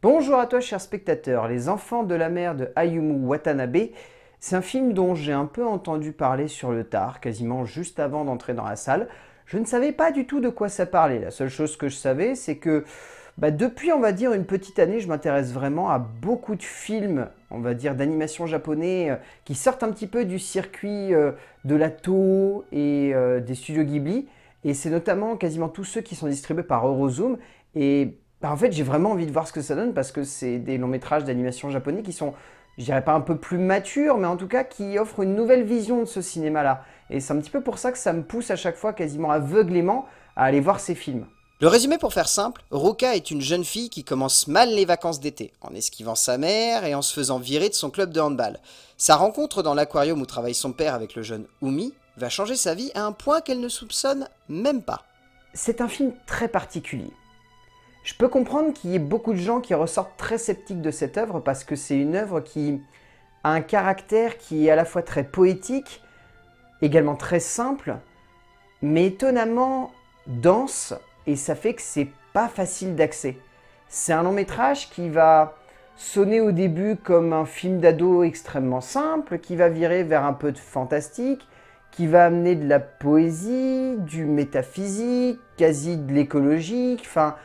Bonjour à toi chers spectateurs, Les Enfants de la mer de Ayumu Watanabe, c'est un film dont j'ai un peu entendu parler sur le tard, quasiment juste avant d'entrer dans la salle. Je ne savais pas du tout de quoi ça parlait, la seule chose que je savais c'est que bah, depuis on va dire une petite année, je m'intéresse vraiment à beaucoup de films, on va dire d'animation japonais, euh, qui sortent un petit peu du circuit euh, de la Toho et euh, des studios Ghibli, et c'est notamment quasiment tous ceux qui sont distribués par Eurozoom, et bah, en fait, j'ai vraiment envie de voir ce que ça donne parce que c'est des longs métrages d'animation japonais qui sont, je dirais pas un peu plus matures, mais en tout cas qui offrent une nouvelle vision de ce cinéma-là. Et c'est un petit peu pour ça que ça me pousse à chaque fois quasiment aveuglément à aller voir ces films. Le résumé pour faire simple, Ruka est une jeune fille qui commence mal les vacances d'été, en esquivant sa mère et en se faisant virer de son club de handball. Sa rencontre dans l'aquarium où travaille son père avec le jeune Umi va changer sa vie à un point qu'elle ne soupçonne même pas. C'est un film très particulier. Je peux comprendre qu'il y ait beaucoup de gens qui ressortent très sceptiques de cette œuvre parce que c'est une œuvre qui a un caractère qui est à la fois très poétique, également très simple, mais étonnamment dense et ça fait que c'est pas facile d'accès. C'est un long métrage qui va sonner au début comme un film d'ado extrêmement simple, qui va virer vers un peu de fantastique, qui va amener de la poésie, du métaphysique, quasi de l'écologique, enfin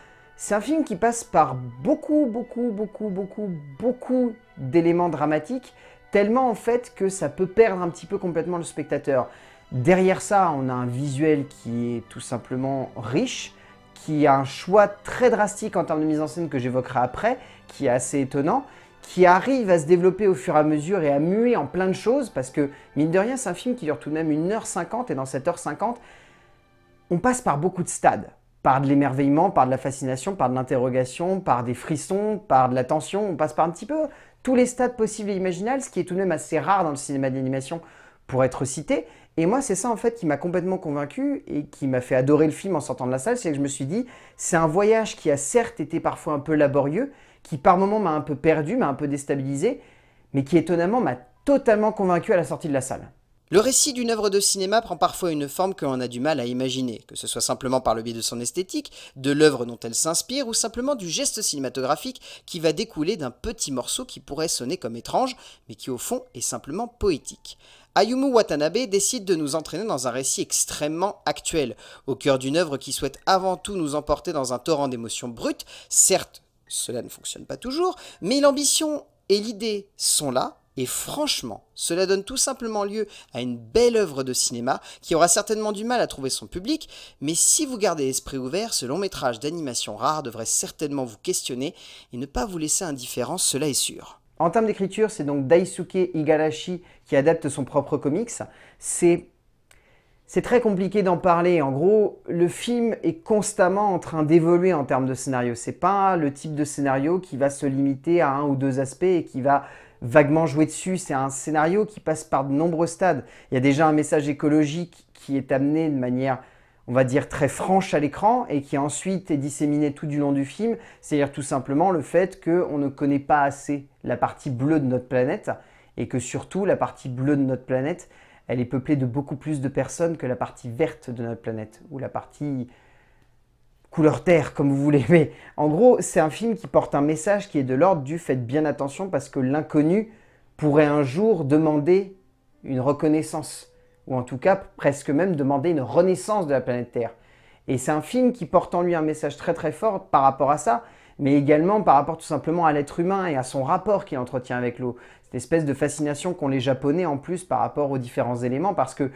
c'est un film qui passe par beaucoup, beaucoup, beaucoup, beaucoup, beaucoup d'éléments dramatiques, tellement en fait que ça peut perdre un petit peu complètement le spectateur. Derrière ça, on a un visuel qui est tout simplement riche, qui a un choix très drastique en termes de mise en scène que j'évoquerai après, qui est assez étonnant, qui arrive à se développer au fur et à mesure et à muer en plein de choses, parce que, mine de rien, c'est un film qui dure tout de même 1h50, et dans cette heure 50, on passe par beaucoup de stades par de l'émerveillement, par de la fascination, par de l'interrogation, par des frissons, par de la tension. On passe par un petit peu tous les stades possibles et imaginables, ce qui est tout de même assez rare dans le cinéma d'animation pour être cité. Et moi, c'est ça en fait qui m'a complètement convaincu et qui m'a fait adorer le film en sortant de la salle, c'est que je me suis dit, c'est un voyage qui a certes été parfois un peu laborieux, qui par moments m'a un peu perdu, m'a un peu déstabilisé, mais qui étonnamment m'a totalement convaincu à la sortie de la salle. Le récit d'une œuvre de cinéma prend parfois une forme que l'on a du mal à imaginer, que ce soit simplement par le biais de son esthétique, de l'œuvre dont elle s'inspire, ou simplement du geste cinématographique qui va découler d'un petit morceau qui pourrait sonner comme étrange, mais qui au fond est simplement poétique. Ayumu Watanabe décide de nous entraîner dans un récit extrêmement actuel, au cœur d'une œuvre qui souhaite avant tout nous emporter dans un torrent d'émotions brutes. Certes, cela ne fonctionne pas toujours, mais l'ambition et l'idée sont là, et franchement, cela donne tout simplement lieu à une belle œuvre de cinéma qui aura certainement du mal à trouver son public, mais si vous gardez l'esprit ouvert, ce long métrage d'animation rare devrait certainement vous questionner et ne pas vous laisser indifférent, cela est sûr. En termes d'écriture, c'est donc Daisuke Igarashi qui adapte son propre comics. C'est c'est très compliqué d'en parler. En gros, le film est constamment en train d'évoluer en termes de scénario. C'est pas le type de scénario qui va se limiter à un ou deux aspects et qui va vaguement jouer dessus. C'est un scénario qui passe par de nombreux stades. Il y a déjà un message écologique qui est amené de manière, on va dire, très franche à l'écran et qui ensuite est disséminé tout du long du film. C'est-à-dire tout simplement le fait qu'on ne connaît pas assez la partie bleue de notre planète et que surtout la partie bleue de notre planète, elle est peuplée de beaucoup plus de personnes que la partie verte de notre planète ou la partie couleur terre, comme vous voulez. Mais en gros, c'est un film qui porte un message qui est de l'ordre du faites bien attention parce que l'inconnu pourrait un jour demander une reconnaissance, ou en tout cas presque même demander une renaissance de la planète Terre. Et c'est un film qui porte en lui un message très très fort par rapport à ça, mais également par rapport tout simplement à l'être humain et à son rapport qu'il entretient avec l'eau. Cette espèce de fascination qu'ont les Japonais en plus par rapport aux différents éléments, parce que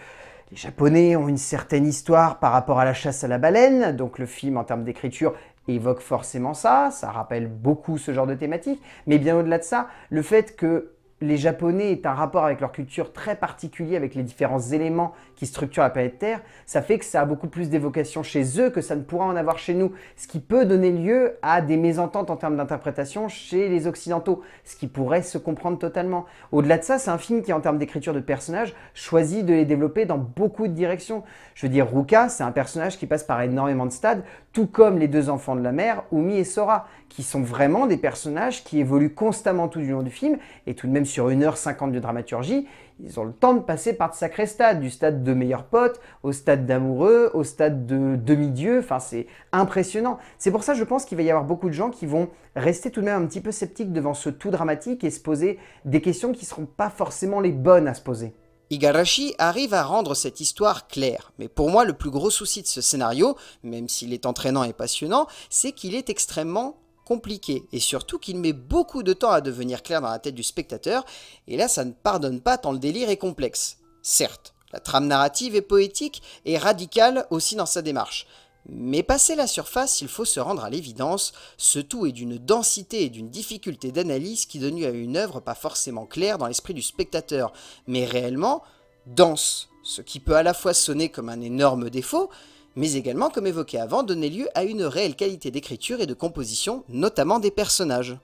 les Japonais ont une certaine histoire par rapport à la chasse à la baleine, donc le film en termes d'écriture évoque forcément ça, ça rappelle beaucoup ce genre de thématique, mais bien au-delà de ça, le fait que les Japonais aient un rapport avec leur culture très particulier, avec les différents éléments qui structurent la planète Terre, ça fait que ça a beaucoup plus d'évocation chez eux que ça ne pourra en avoir chez nous, ce qui peut donner lieu à des mésententes en termes d'interprétation chez les Occidentaux, ce qui pourrait se comprendre totalement. Au-delà de ça, c'est un film qui, en termes d'écriture de personnages, choisit de les développer dans beaucoup de directions. Je veux dire, Ruka, c'est un personnage qui passe par énormément de stades, tout comme les deux enfants de la mer, Umi et Sora, qui sont vraiment des personnages qui évoluent constamment tout du long du film, et tout de même sur 1h50 de dramaturgie, ils ont le temps de passer par de sacrés stades, du stade de meilleurs potes, au stade d'amoureux, au stade de demi-dieu, enfin c'est impressionnant. C'est pour ça je pense qu'il va y avoir beaucoup de gens qui vont rester tout de même un petit peu sceptiques devant ce tout dramatique et se poser des questions qui ne seront pas forcément les bonnes à se poser. Igarashi arrive à rendre cette histoire claire, mais pour moi le plus gros souci de ce scénario, même s'il est entraînant et passionnant, c'est qu'il est extrêmement compliqué et surtout qu'il met beaucoup de temps à devenir clair dans la tête du spectateur, et là ça ne pardonne pas tant le délire est complexe. Certes, la trame narrative est poétique et radicale aussi dans sa démarche, mais passer la surface, il faut se rendre à l'évidence, ce tout est d'une densité et d'une difficulté d'analyse qui donne lieu à une œuvre pas forcément claire dans l'esprit du spectateur, mais réellement dense, ce qui peut à la fois sonner comme un énorme défaut, mais également, comme évoqué avant, donner lieu à une réelle qualité d'écriture et de composition, notamment des personnages.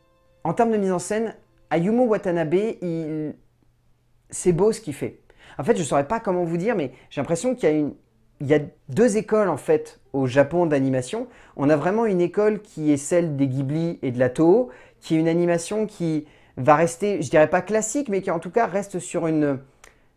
En termes de mise en scène, Ayumu Watanabe, il... c'est beau ce qu'il fait. En fait, je ne saurais pas comment vous dire, mais j'ai l'impression qu'il y a deux écoles en fait au Japon d'animation. On a vraiment une école qui est celle des Ghibli et de la Toho, qui est une animation qui va rester, je dirais pas classique, mais qui en tout cas reste sur une,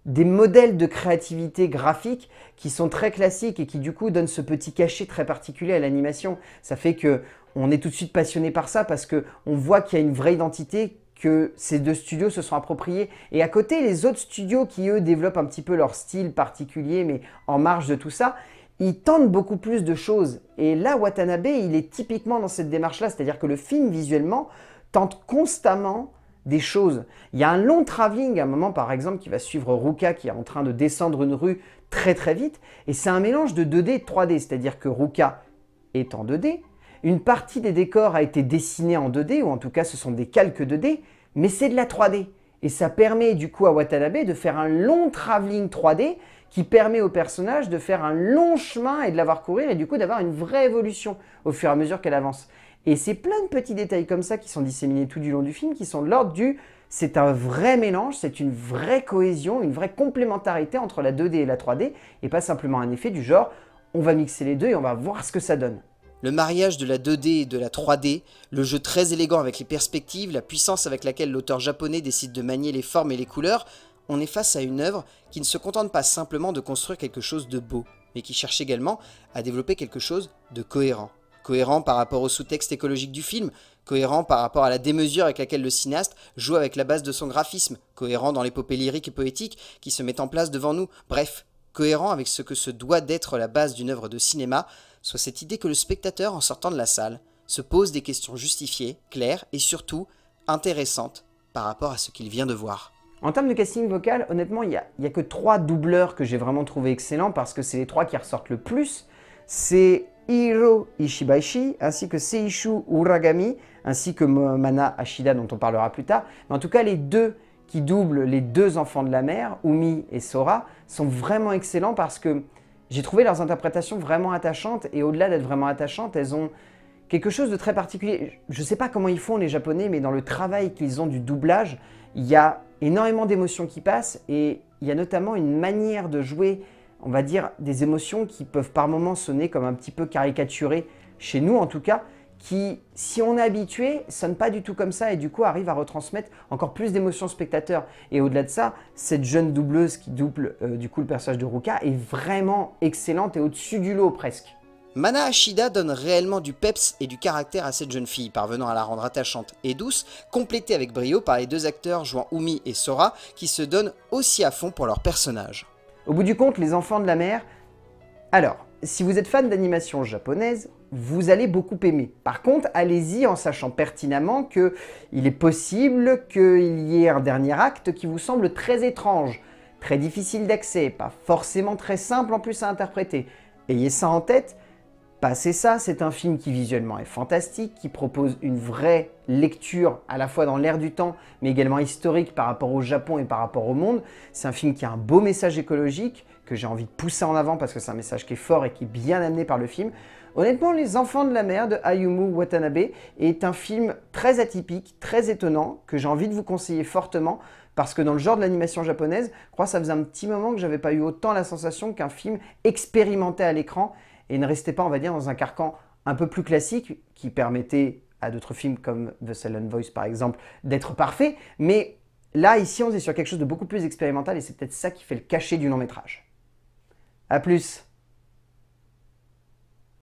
des modèles de créativité graphique qui sont très classiques et qui du coup donnent ce petit cachet très particulier à l'animation. Ça fait que on est tout de suite passionné par ça parce que on voit qu'il y a une vraie identité que ces deux studios se sont appropriés. Et à côté, les autres studios qui, eux, développent un petit peu leur style particulier, mais en marge de tout ça, ils tentent beaucoup plus de choses. Et là, Watanabe, il est typiquement dans cette démarche-là, c'est-à-dire que le film, visuellement, tente constamment des choses. Il y a un long travelling, à un moment par exemple, qui va suivre Ruka qui est en train de descendre une rue très très vite, et c'est un mélange de 2D et 3D, c'est-à-dire que Ruka est en 2D, une partie des décors a été dessinée en 2D, ou en tout cas ce sont des calques 2D, mais c'est de la 3D. Et ça permet du coup à Watanabe de faire un long travelling 3D qui permet au personnage de faire un long chemin et de l'avoir courir et du coup d'avoir une vraie évolution au fur et à mesure qu'elle avance. Et c'est plein de petits détails comme ça qui sont disséminés tout du long du film qui sont de l'ordre du c'est un vrai mélange, c'est une vraie cohésion, une vraie complémentarité entre la 2D et la 3D et pas simplement un effet du genre on va mixer les deux et on va voir ce que ça donne. Le mariage de la 2D et de la 3D, le jeu très élégant avec les perspectives, la puissance avec laquelle l'auteur japonais décide de manier les formes et les couleurs, on est face à une œuvre qui ne se contente pas simplement de construire quelque chose de beau, mais qui cherche également à développer quelque chose de cohérent. Cohérent par rapport au sous-texte écologique du film, cohérent par rapport à la démesure avec laquelle le cinéaste joue avec la base de son graphisme, cohérent dans l'épopée lyrique et poétique qui se met en place devant nous, bref, cohérent avec ce que se doit d'être la base d'une œuvre de cinéma, soit cette idée que le spectateur, en sortant de la salle, se pose des questions justifiées, claires et surtout intéressantes par rapport à ce qu'il vient de voir. En termes de casting vocal, honnêtement, il n'y a, que trois doubleurs que j'ai vraiment trouvé excellents parce que c'est les trois qui ressortent le plus. C'est Hiro Ishibaishi, ainsi que Seishu Uragami, ainsi que Mana Ashida dont on parlera plus tard. Mais en tout cas, les deux qui doublent les deux enfants de la mer, Umi et Sora, sont vraiment excellents parce que j'ai trouvé leurs interprétations vraiment attachantes et au-delà d'être vraiment attachantes, elles ont quelque chose de très particulier. Je ne sais pas comment ils font les Japonais, mais dans le travail qu'ils ont du doublage, il y a énormément d'émotions qui passent et il y a notamment une manière de jouer, on va dire, des émotions qui peuvent par moments sonner comme un petit peu caricaturées, chez nous en tout cas, qui, si on est habitué, sonne pas du tout comme ça et du coup arrive à retransmettre encore plus d'émotions au spectateur. Et au-delà de ça, cette jeune doubleuse qui double euh, du coup le personnage de Ruka est vraiment excellente et au-dessus du lot presque. Mana Ashida donne réellement du peps et du caractère à cette jeune fille, parvenant à la rendre attachante et douce, complétée avec brio par les deux acteurs jouant Umi et Sora, qui se donnent aussi à fond pour leur personnage. Au bout du compte, les enfants de la mer... Alors, si vous êtes fan d'animation japonaise, vous allez beaucoup aimer. Par contre, allez-y en sachant pertinemment qu'il est possible qu'il y ait un dernier acte qui vous semble très étrange, très difficile d'accès, pas forcément très simple en plus à interpréter. Ayez ça en tête, passez ça, c'est un film qui visuellement est fantastique, qui propose une vraie lecture à la fois dans l'air du temps, mais également historique par rapport au Japon et par rapport au monde. C'est un film qui a un beau message écologique, que j'ai envie de pousser en avant parce que c'est un message qui est fort et qui est bien amené par le film. Honnêtement, Les Enfants de la mer de Ayumu Watanabe est un film très atypique, très étonnant, que j'ai envie de vous conseiller fortement parce que dans le genre de l'animation japonaise, je crois que ça faisait un petit moment que j'avais pas eu autant la sensation qu'un film expérimentait à l'écran et ne restait pas, on va dire, dans un carcan un peu plus classique qui permettait à d'autres films comme The Silent Voice par exemple d'être parfait, mais là ici on est sur quelque chose de beaucoup plus expérimental et c'est peut-être ça qui fait le cachet du long métrage. A plus